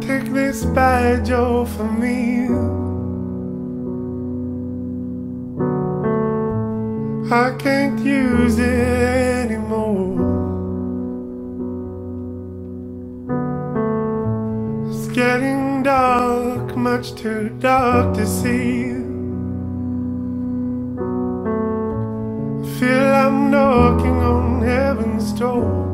take this badge off of me. I can't use it anymore. It's getting dark, much too dark to see. I feel I'm knocking on heaven's door.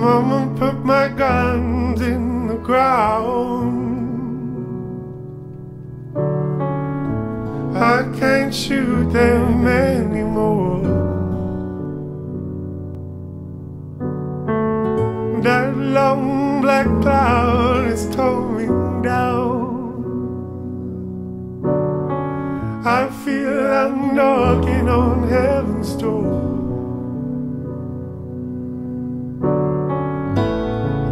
Mama put my guns in the ground. I can't shoot them anymore. That long black cloud is coming down. I feel I'm knocking on heaven's door.